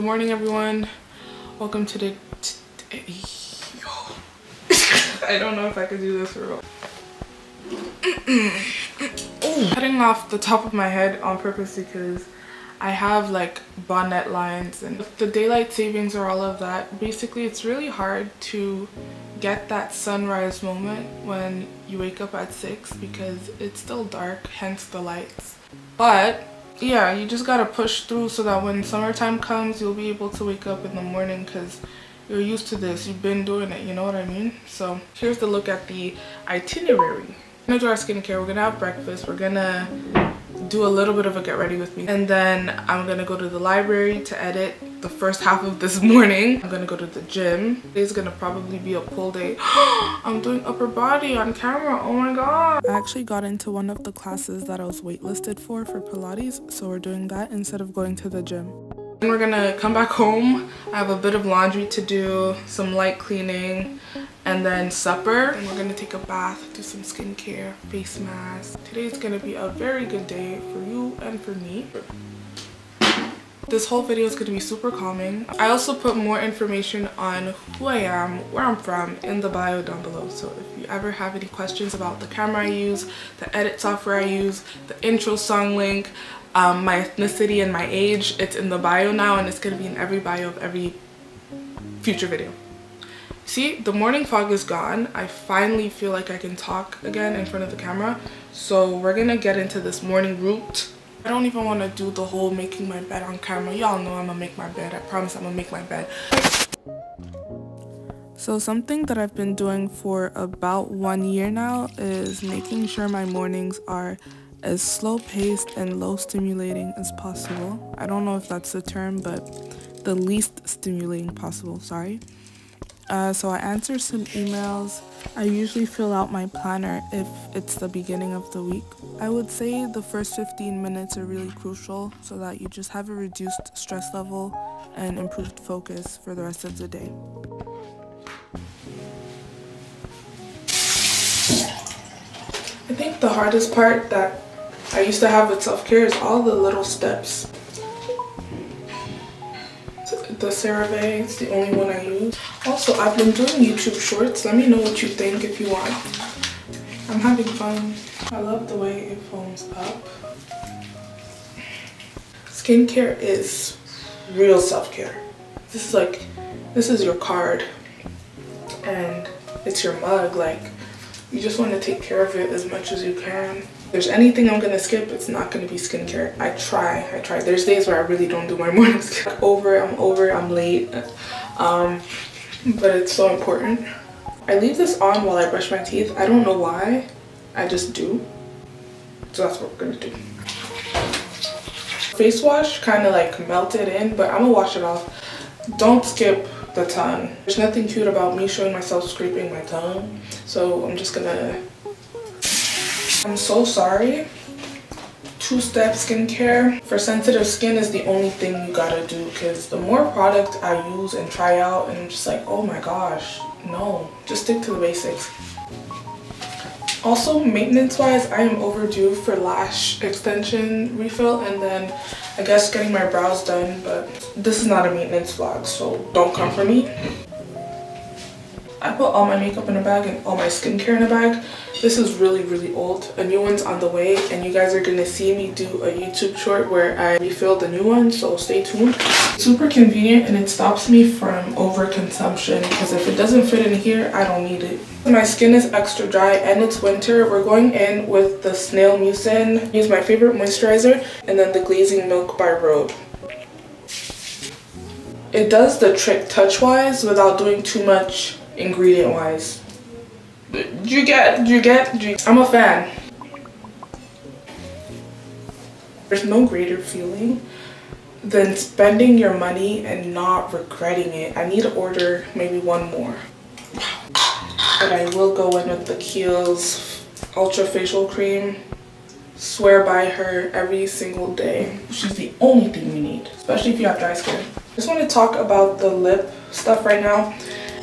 Good morning, everyone. Welcome to the. I don't know if I could do this real. Cutting off the top of my head on purpose because I have like bonnet lines and the daylight savings or all of that. Basically, it's really hard to get that sunrise moment when you wake up at 6 because it's still dark, hence the lights. But yeah, you just gotta push through so that when summertime comes, you'll be able to wake up in the morning because you're used to this. You've been doing it, you know what I mean? So here's the look at the itinerary. We're gonna do our skincare, we're gonna have breakfast, we're gonna do a little bit of a get ready with me. And then I'm gonna go to the library to edit the first half of this morning. I'm gonna go to the gym. Today's gonna probably be a pull day. I'm doing upper body on camera, oh my god. I actually got into one of the classes that I was waitlisted for for Pilates, so we're doing that instead of going to the gym. Then we're gonna come back home. I have a bit of laundry to do, some light cleaning, and then supper. And we're gonna take a bath, do some skincare, face mask. Today's gonna be a very good day for you and for me. This whole video is going to be super calming. I also put more information on who I am, where I'm from in the bio down below. So if you ever have any questions about the camera I use, the edit software I use, the intro song link, um, my ethnicity and my age, it's in the bio now and it's going to be in every bio of every future video. See, the morning fog is gone. I finally feel like I can talk again in front of the camera. So we're going to get into this morning route I don't even want to do the whole making my bed on camera. Y'all know I'm gonna make my bed. I promise I'm gonna make my bed. So something that I've been doing for about one year now is making sure my mornings are as slow paced and low stimulating as possible. I don't know if that's the term, but the least stimulating possible, sorry. Uh, so I answer some emails. I usually fill out my planner if it's the beginning of the week. I would say the first 15 minutes are really crucial so that you just have a reduced stress level and improved focus for the rest of the day. I think the hardest part that I used to have with self-care is all the little steps the CeraVe. It's the only one I use. Also, I've been doing YouTube shorts. Let me know what you think if you want. I'm having fun. I love the way it foams up. Skincare is real self-care. This is like, this is your card and it's your mug. Like, you just want to take care of it as much as you can there's anything I'm gonna skip, it's not gonna be skincare. I try, I try. There's days where I really don't do my morning skincare. Over, I'm over, I'm late. Um, but it's so important. I leave this on while I brush my teeth. I don't know why, I just do. So that's what we're gonna do. Face wash kind of like melted in, but I'm gonna wash it off. Don't skip the tongue. There's nothing cute about me showing myself scraping my tongue. So I'm just gonna I'm so sorry. Two-step skincare for sensitive skin is the only thing you gotta do because the more product I use and try out and I'm just like, oh my gosh, no. Just stick to the basics. Also, maintenance-wise, I am overdue for lash extension refill and then I guess getting my brows done, but this is not a maintenance vlog, so don't come for me. I put all my makeup in a bag and all my skincare in a bag this is really, really old. A new one's on the way and you guys are gonna see me do a YouTube short where I refill the new one, so stay tuned. Super convenient and it stops me from overconsumption because if it doesn't fit in here, I don't need it. My skin is extra dry and it's winter. We're going in with the Snail Mucin. Use my favorite moisturizer and then the Glazing Milk by Rhode. It does the trick touch-wise without doing too much ingredient-wise you get, Do you get, you, I'm a fan. There's no greater feeling than spending your money and not regretting it. I need to order maybe one more. But I will go in with the Kiehl's Ultra Facial Cream. Swear by her every single day. She's the only thing you need, especially if you have dry skin. I just want to talk about the lip stuff right now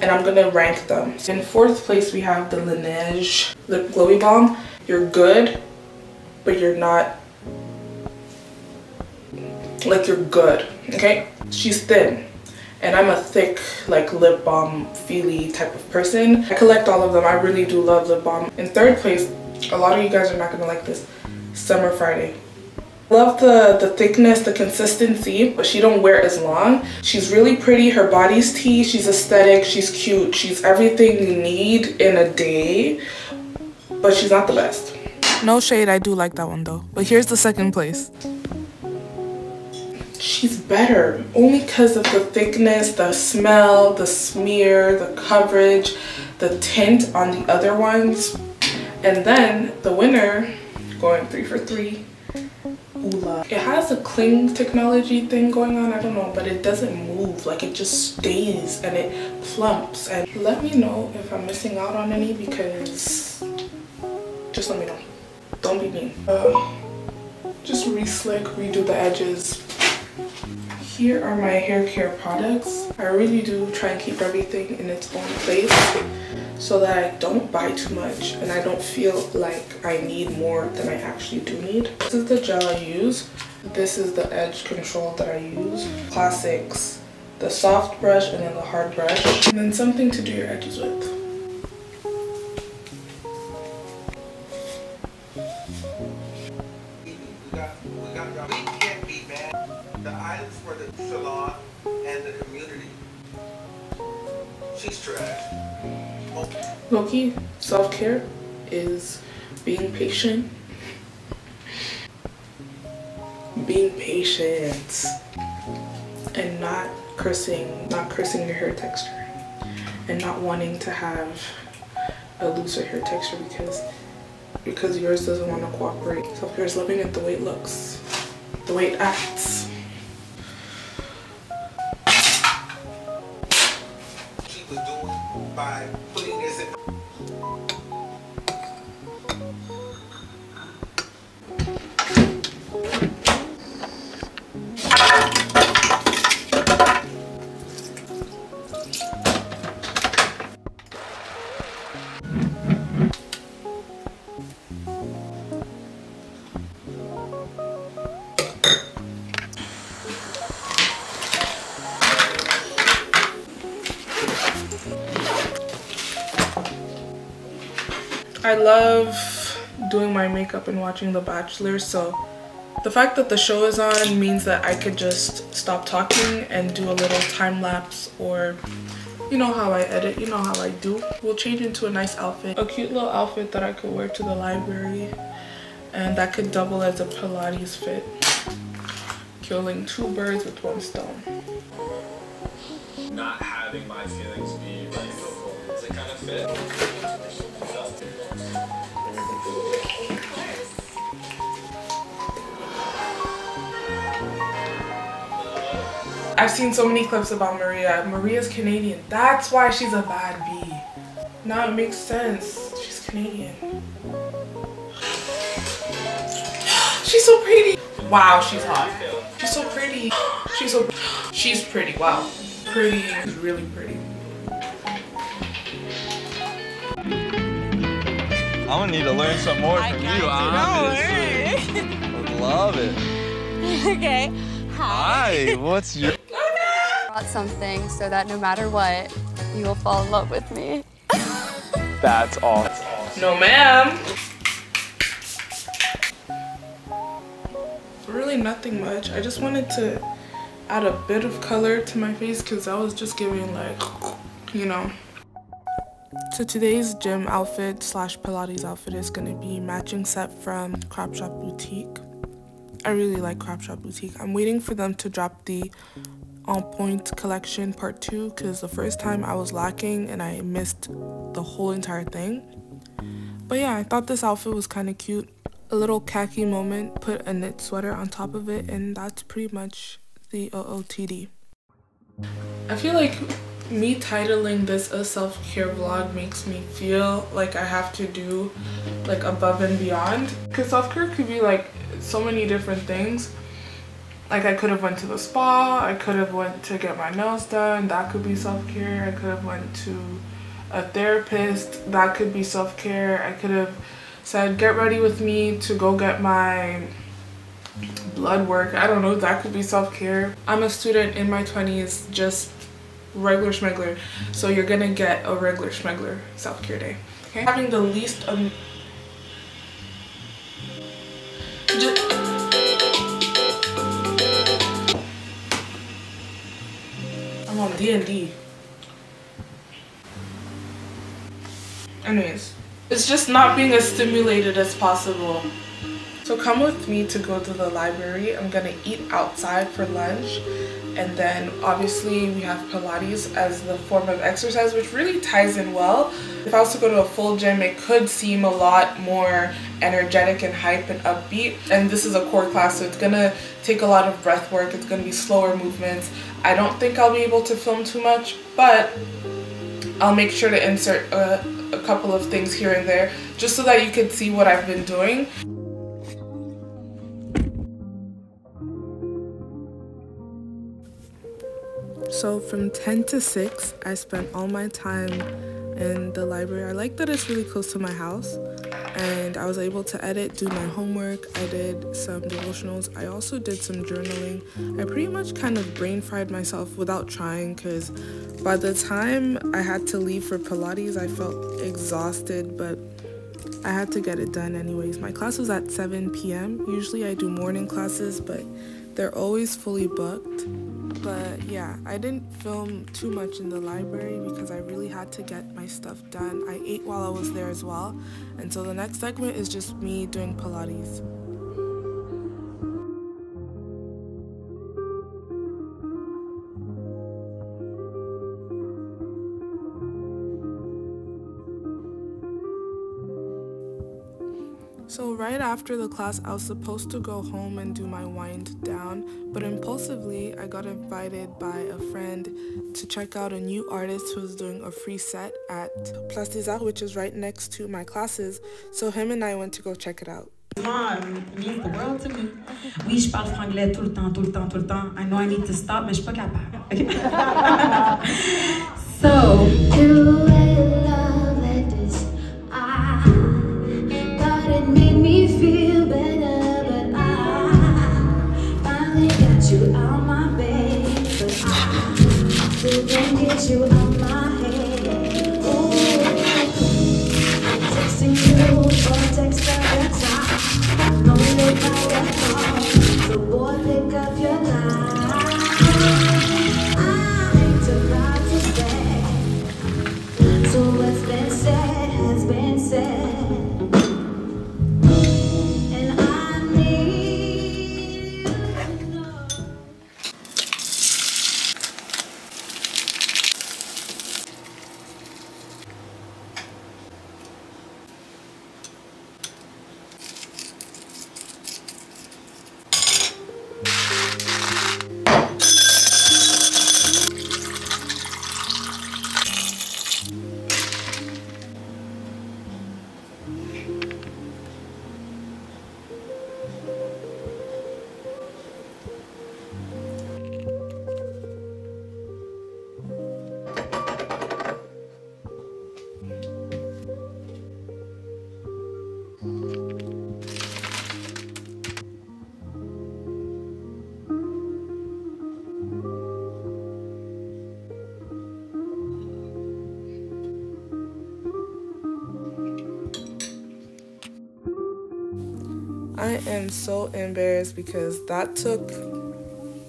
and I'm gonna rank them. In fourth place, we have the Laneige Lip Glowy Balm. You're good, but you're not, like you're good, okay? she's thin and I'm a thick like lip balm feely type of person. I collect all of them. I really do love lip balm. In third place, a lot of you guys are not gonna like this, Summer Friday. Love the, the thickness, the consistency, but she don't wear as long. She's really pretty, her body's tea, she's aesthetic, she's cute, she's everything you need in a day, but she's not the best. No shade, I do like that one though. But here's the second place she's better only because of the thickness, the smell, the smear, the coverage, the tint on the other ones. And then the winner, going three for three, Oola. It has a cling technology thing going on, I don't know, but it doesn't move. Like it just stays and it plumps. And let me know if I'm missing out on any because just let me know. Don't be mean. Uh, just re-slick, redo the edges, here are my hair care products. I really do try and keep everything in its own place so that I don't buy too much and I don't feel like I need more than I actually do need. This is the gel I use. This is the edge control that I use. Classics, the soft brush and then the hard brush. And then something to do your edges with. salon and the community. She's trash. Lowkey, self-care is being patient. Being patient and not cursing, not cursing your hair texture and not wanting to have a looser hair texture because because yours doesn't want to cooperate. Self-care is loving it the way it looks, the way it acts. By putting this in. I love doing my makeup and watching The Bachelor, so the fact that the show is on means that I could just stop talking and do a little time lapse or you know how I edit, you know how I do. We'll change into a nice outfit. A cute little outfit that I could wear to the library and that could double as a Pilates fit. Killing two birds with one stone. Not having my feelings be kind of fit? I've seen so many clips about Maria. Maria's Canadian. That's why she's a bad bee. Now it makes sense. She's Canadian. she's so pretty. Wow, she's hot. She's so pretty. She's so She's pretty. Wow. Pretty. It's really pretty. I'm gonna need to learn some more from you, obviously. I love it. Okay. Hi. Hi, what's your brought something so that no matter what, you will fall in love with me. That's awesome. No, ma'am. Really nothing much. I just wanted to add a bit of color to my face because I was just giving like, you know. So today's gym outfit slash Pilates outfit is going to be matching set from Crop Shop Boutique. I really like Crop Shop Boutique. I'm waiting for them to drop the on Point collection part two because the first time I was lacking and I missed the whole entire thing. But yeah, I thought this outfit was kind of cute. A little khaki moment, put a knit sweater on top of it, and that's pretty much the OOTD. I feel like me titling this a self-care vlog makes me feel like I have to do like above and beyond. Because self-care could be like so many different things like I could have went to the spa, I could have went to get my nails done, that could be self-care. I could have went to a therapist, that could be self-care. I could have said get ready with me to go get my blood work. I don't know, that could be self-care. I'm a student in my 20s, just regular schmegler. So you're gonna get a regular schmegler self-care day. Okay? Having the least um I'm on DND. Anyways, it's just not being as stimulated as possible. So come with me to go to the library. I'm gonna eat outside for lunch and then obviously we have Pilates as the form of exercise which really ties in well. If I was to go to a full gym it could seem a lot more energetic and hype and upbeat and this is a core class so it's gonna take a lot of breath work, it's gonna be slower movements. I don't think I'll be able to film too much but I'll make sure to insert a, a couple of things here and there just so that you can see what I've been doing. So from 10 to 6, I spent all my time in the library. I like that it's really close to my house and I was able to edit, do my homework. I did some devotionals. I also did some journaling. I pretty much kind of brain fried myself without trying because by the time I had to leave for Pilates, I felt exhausted, but I had to get it done anyways. My class was at 7 p.m. Usually I do morning classes, but they're always fully booked. But yeah, I didn't film too much in the library because I really had to get my stuff done. I ate while I was there as well. And so the next segment is just me doing Pilates. Right after the class, I was supposed to go home and do my wind down, but impulsively, I got invited by a friend to check out a new artist who was doing a free set at Place des Arts, which is right next to my classes. So him and I went to go check it out. means the world to me. Oui, je parle franglais tout le temps, tout le temps, tout le temps. I know I need to stop, mais je suis pas capable. so, you. Mm-hmm. I am so embarrassed because that took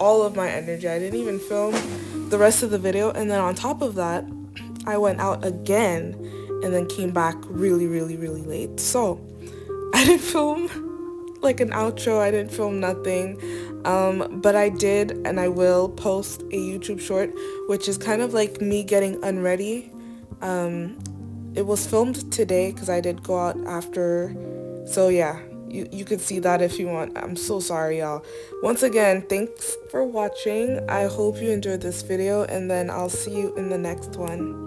all of my energy. I didn't even film the rest of the video. And then on top of that, I went out again and then came back really, really, really late. So I didn't film like an outro. I didn't film nothing. Um, but I did and I will post a YouTube short, which is kind of like me getting unready. Um, it was filmed today because I did go out after. So yeah, you, you could see that if you want. I'm so sorry, y'all. Once again, thanks for watching. I hope you enjoyed this video, and then I'll see you in the next one.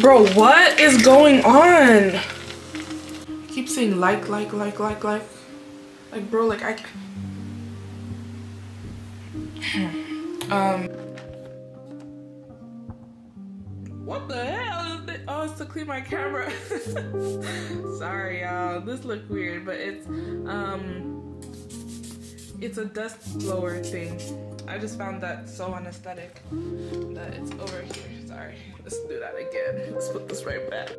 Bro, what is going on? keep saying like, like, like, like, like. Like, bro, like, I... um... What the hell it's to clean my camera. Sorry, y'all. This look weird, but it's um, it's a dust blower thing. I just found that so unesthetic that it's over here. Sorry. Let's do that again. Let's put this right back.